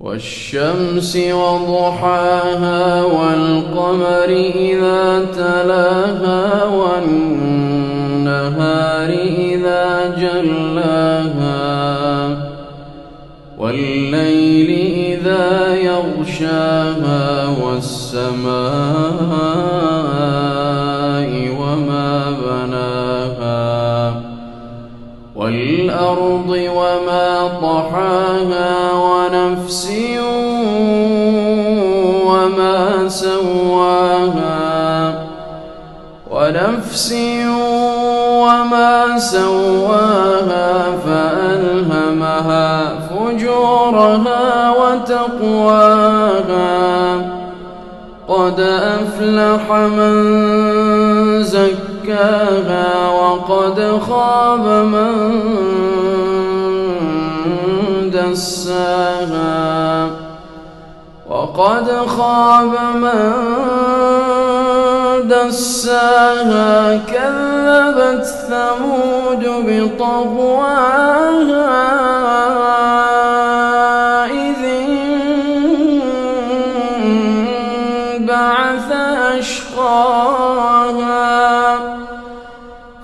والشمس وضحاها والقمر إذا تلاها والنهار إذا جلاها والليل إذا يغشاها والسماء والأرض وما طحاها ونفس وما سواها ونفس وما سواها فألهمها فجورها وتقواها قد أفلح من زكاها وقد خاب من دساها. وقد خاب من دساها. كذبت ثمود بطغواها. إذ انبعث أشقاها.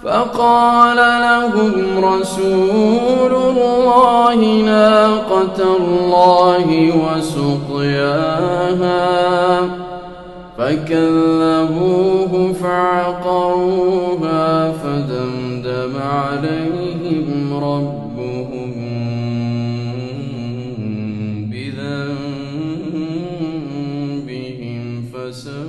فقال لهم رسول الله ناقة الله وسقياها فكذبوه فعقروها فدمدم عليهم ربهم بذنبهم فسواها